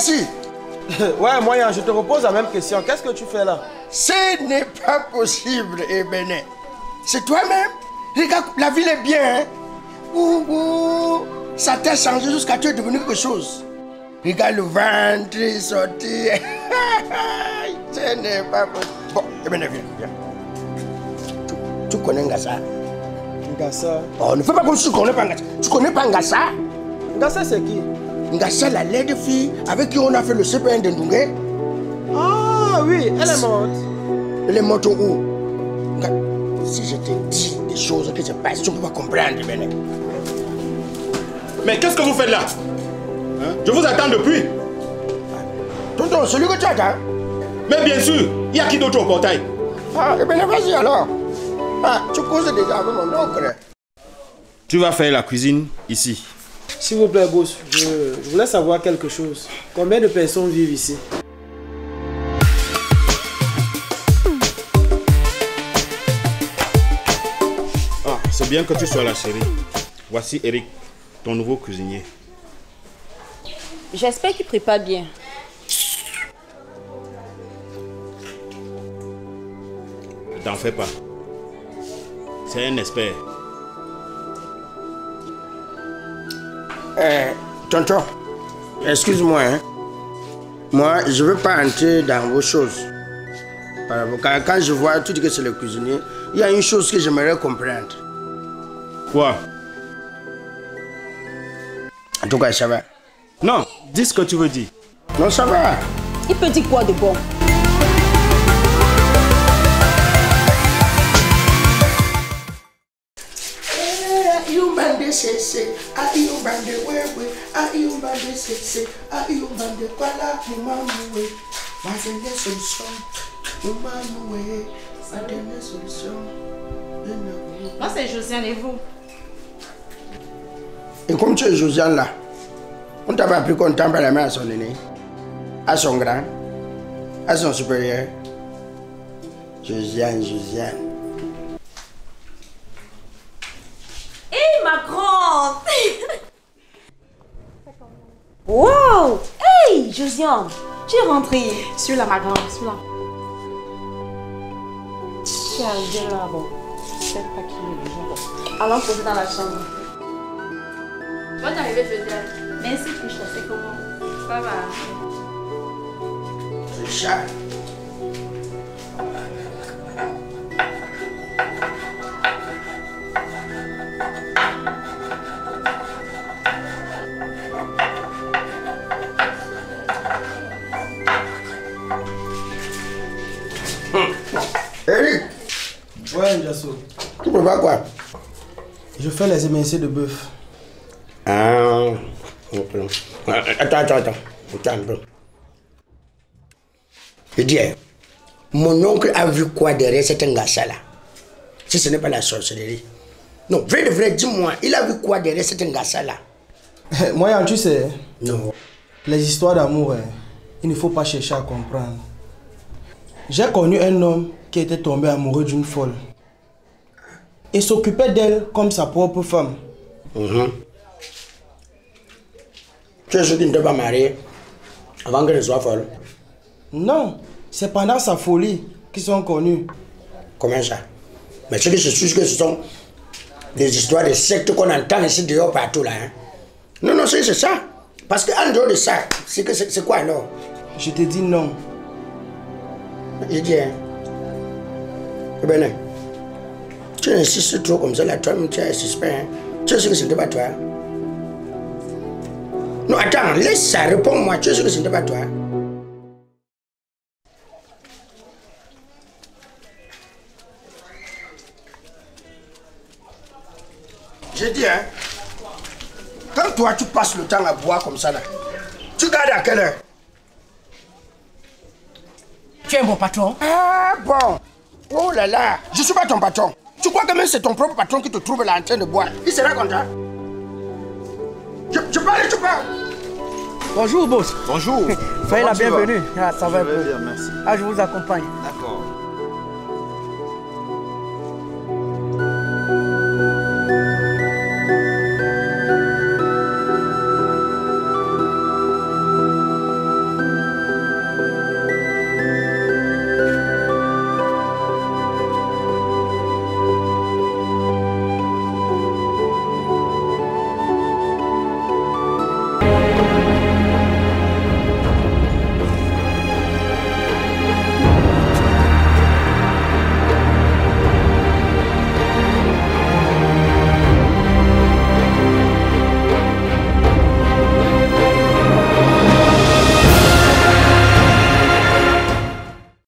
ici? ouais, moyen, je te repose la même question. Qu'est-ce que tu fais là? Ce n'est pas possible, Ebené. C'est toi-même Regarde, la ville est bien, hein Ouh, ouh. Ça t'a changé jusqu'à tu es devenu quelque chose. Regarde le ventre sorti. Ce n'est pas possible. Bon, Ebené, viens, viens. Tu, tu connais Ngassa? Ngassa. Oh, ne fais pas comme si tu connais pas Ngassa. Tu connais pas Ngassa? Ngassa, c'est qui? Ngassa, la laide fille avec qui on a fait le CPN de Ndungé. Ah oui, elle est morte. Elle est morte où? Si je te dis des choses que je passe, tu ne peux pas comprendre, Bené. Mais qu'est-ce que vous faites là? Hein? Je vous attends depuis. Tonton, celui que tu attends Mais bien sûr, il y a qui d'autre au portail? Ah, eh bien, vas-y alors. Ah, tu causes déjà avec mon oncle. Tu vas faire la cuisine ici. S'il vous plaît, boss, je, je voulais savoir quelque chose. Combien de personnes vivent ici? Ah, c'est bien que tu sois là, chérie. Voici Eric, ton nouveau cuisinier. J'espère qu'il prépare bien. Ne t'en fais pas. C'est un expert. Eh, tonton, excuse-moi, hein. Moi, je ne veux pas entrer dans vos choses. Quand, je vois, tu dis que c'est le cuisinier, il y a une chose que j'aimerais comprendre. Quoi? En tout cas, ça va. Non, dis ce que tu veux dire. Non, ça va. Il peut dire quoi de bon? Ayumbande sese, ayumbande wewe, ayumbande sese, ayumbande kwala mumamuwe. Mazenge solution, mumamuwe, mazenge solution. Moi, c'est Josiane et vous Et comme tu es Josiane là, on t'avait appris qu'on tend la main à son aîné, à son grand, à son supérieur. Josiane, Josiane. Hé, ma grande Wow Hey, Josiane, tu es rentrée. Suis-la, ma grande, suis-la. Tu es arrivée là, bon. Je sais pas qui est le genre. Allons poser dans la chambre. Bonne arrivée, Josiane. Merci, Trisha, c'est comment? Ça va. Richard. Eric, Ouais, Ndiasso. tu peux pas quoi? Je fais les émincés de bœuf. Ah. Attends, attends, attends. Attends un peu. Je dis, mon oncle a vu quoi derrière cet engassa là Si ce n'est pas la sorcellerie. Non, vrai de vrai, dis-moi, il a vu quoi derrière cet engassa là Moyen, tu sais, Non. les histoires d'amour, hein, il ne faut pas chercher à comprendre. J'ai connu un homme qui était tombé amoureux d'une folle. Et s'occupait d'elle comme sa propre femme. Mhm. Tu es sûr qu'il ne t'est pas marié avant qu'elle ne soit folle Non, c'est pendant sa folie qu'ils sont connus. Comment ça? Mais ce que je suis que ce sont des histoires de sectes qu'on entend ici dehors partout là. hein. Non, non, c'est ça. Parce qu'en dehors de ça, c'est quoi alors? Je te dis non. Je dis, hein. Eh ben, non. tu insistes trop comme ça là, toi-même tu es suspect. Hein. Tu es sûr que ce n'était pas toi Non, attends, laisse ça, réponds-moi, tu es sûr que ce n'était pas toi Je dis, hein, quand toi tu passes le temps à boire comme ça là, tu gardes à quelle heure Tu es mon patron Ah bon Oh là là Je suis pas ton patron. Tu crois que même c'est ton propre patron qui te trouve là en train de boire Il sera content je, je parle, tu parles Bonjour, boss. Bonjour. Soyez la bienvenue. Ah, ça va Je bien, merci. Ah, je vous accompagne. D'accord.